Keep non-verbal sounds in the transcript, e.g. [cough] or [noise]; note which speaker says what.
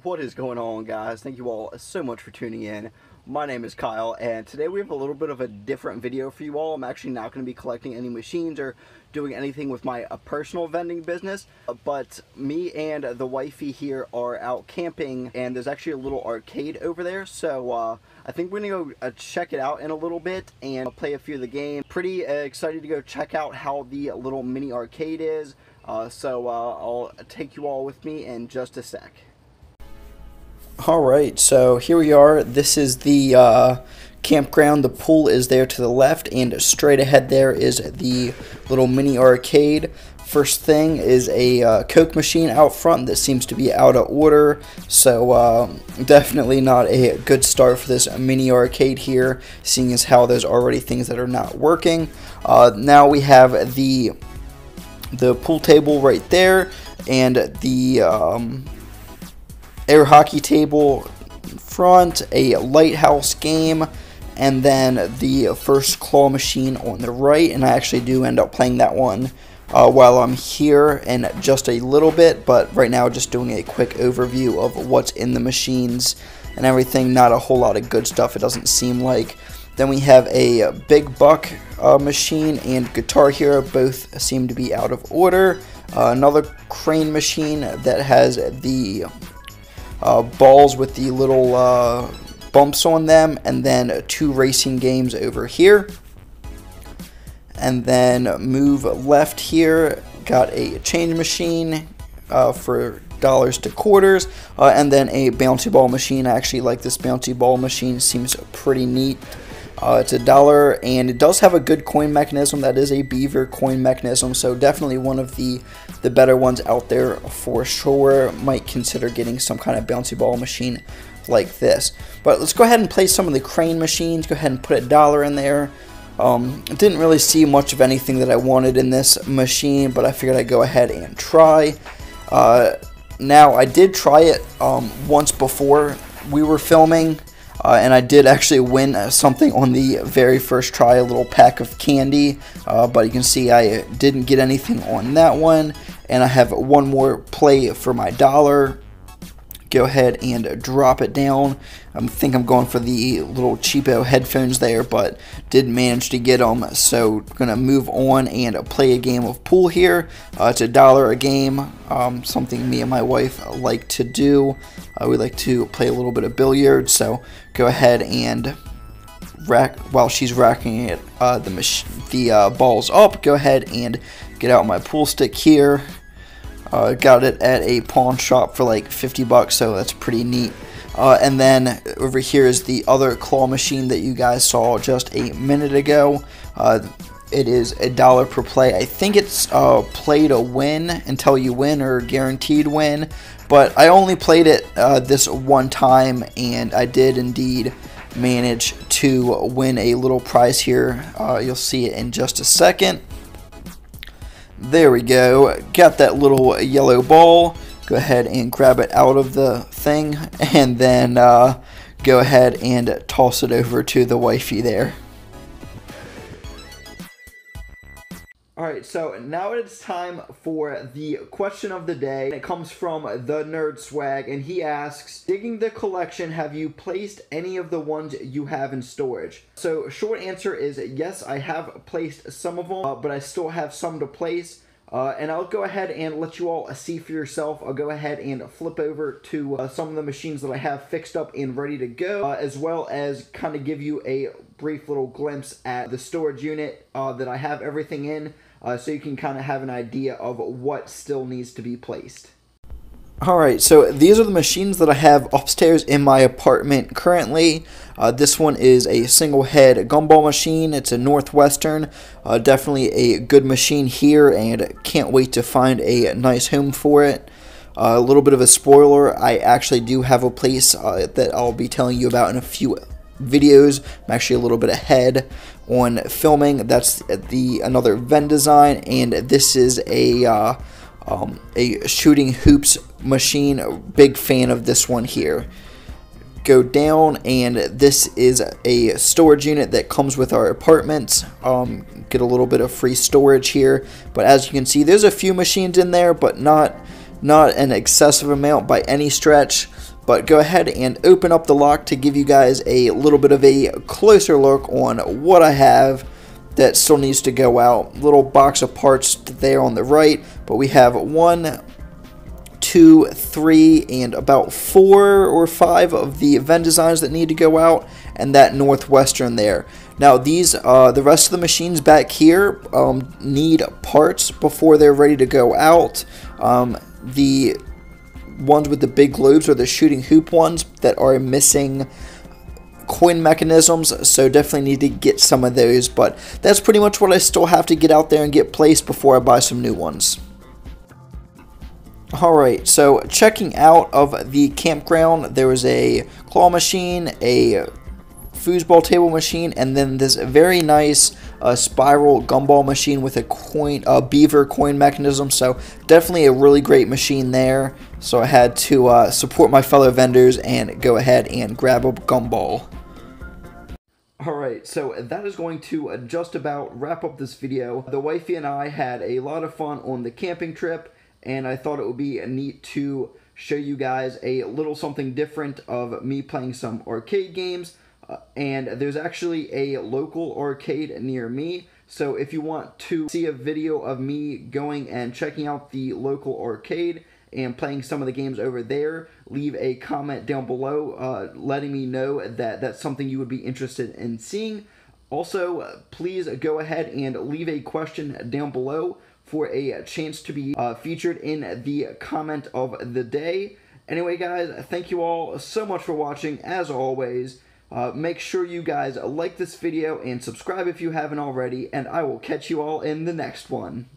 Speaker 1: What is going on, guys? Thank you all so much for tuning in. My name is Kyle, and today we have a little bit of a different video for you all. I'm actually not going to be collecting any machines or doing anything with my uh, personal vending business, but me and the wifey here are out camping, and there's actually a little arcade over there, so uh, I think we're going to go uh, check it out in a little bit and play a few of the games. Pretty uh, excited to go check out how the little mini arcade is, uh, so uh, I'll take you all with me in just a sec. Alright, so here we are. This is the uh, campground. The pool is there to the left, and straight ahead there is the little mini arcade. First thing is a uh, Coke machine out front that seems to be out of order, so uh, definitely not a good start for this mini arcade here, seeing as how there's already things that are not working. Uh, now we have the the pool table right there, and the um, air hockey table front, a lighthouse game, and then the first claw machine on the right. And I actually do end up playing that one uh, while I'm here in just a little bit, but right now just doing a quick overview of what's in the machines and everything. Not a whole lot of good stuff, it doesn't seem like. Then we have a Big Buck uh, machine and Guitar Hero, both seem to be out of order. Uh, another crane machine that has the uh, balls with the little uh, bumps on them, and then two racing games over here. And then move left here, got a change machine uh, for dollars to quarters, uh, and then a bouncy ball machine. I actually like this bouncy ball machine, seems pretty neat. Uh, it's a dollar, and it does have a good coin mechanism. That is a Beaver coin mechanism, so definitely one of the the better ones out there for sure. Might consider getting some kind of bouncy ball machine like this. But let's go ahead and play some of the crane machines. Go ahead and put a dollar in there. Um, didn't really see much of anything that I wanted in this machine, but I figured I'd go ahead and try. Uh, now, I did try it um, once before we were filming. Uh, and I did actually win uh, something on the very first try, a little pack of candy. Uh, but you can see I didn't get anything on that one. And I have one more play for my dollar. Go ahead and drop it down. I think I'm going for the little cheapo headphones there, but did manage to get them. So gonna move on and play a game of pool here. Uh, it's a dollar a game, um, something me and my wife like to do. Uh, we like to play a little bit of billiards, so go ahead and rack while she's racking it uh, the the uh, balls up. Go ahead and get out my pool stick here. Uh, got it at a pawn shop for like 50 bucks, so that's pretty neat. Uh, and then over here is the other claw machine that you guys saw just a minute ago. Uh, it is a dollar per play. I think it's uh, play to win until you win or guaranteed win. But I only played it uh, this one time, and I did indeed manage to win a little prize here. Uh, you'll see it in just a second. There we go. Got that little yellow ball. Go ahead and grab it out of the thing, [laughs] and then uh, go ahead and toss it over to the wifey there. Alright, so now it's time for the question of the day. It comes from the Nerd Swag, and he asks, Digging the collection, have you placed any of the ones you have in storage? So, short answer is yes, I have placed some of them, uh, but I still have some to place. Uh, and I'll go ahead and let you all see for yourself. I'll go ahead and flip over to uh, some of the machines that I have fixed up and ready to go, uh, as well as kind of give you a brief little glimpse at the storage unit uh, that I have everything in, uh, so you can kind of have an idea of what still needs to be placed. Alright, so these are the machines that I have upstairs in my apartment currently. Uh, this one is a single head gumball machine. It's a Northwestern. Uh, definitely a good machine here and can't wait to find a nice home for it. Uh, a little bit of a spoiler, I actually do have a place uh, that I'll be telling you about in a few videos. I'm actually a little bit ahead on filming. That's the another Vendesign and this is a uh, um, a shooting hoops machine. Big fan of this one here. Go down, and this is a storage unit that comes with our apartments. Um, get a little bit of free storage here, but as you can see, there's a few machines in there, but not Not an excessive amount by any stretch, but go ahead and open up the lock to give you guys a little bit of a closer look on what I have that still needs to go out. Little box of parts there on the right, but we have one, two, three, and about four or five of the Vendesigns that need to go out, and that Northwestern there. Now these, uh, the rest of the machines back here um, need parts before they're ready to go out. Um, the ones with the big globes or the shooting hoop ones that are missing coin mechanisms, so definitely need to get some of those, but that's pretty much what I still have to get out there and get placed before I buy some new ones. Alright, so checking out of the campground, there was a claw machine, a foosball table machine, and then this very nice uh, spiral gumball machine with a coin, a beaver coin mechanism. So definitely a really great machine there. So I had to uh, support my fellow vendors and go ahead and grab a gumball. Alright, so that is going to just about wrap up this video. The wifey and I had a lot of fun on the camping trip, and I thought it would be neat to show you guys a little something different of me playing some arcade games. Uh, and there's actually a local arcade near me, so if you want to see a video of me going and checking out the local arcade, and playing some of the games over there, leave a comment down below uh, letting me know that that's something you would be interested in seeing. Also, please go ahead and leave a question down below for a chance to be uh, featured in the comment of the day. Anyway, guys, thank you all so much for watching. As always, uh, make sure you guys like this video and subscribe if you haven't already, and I will catch you all in the next one.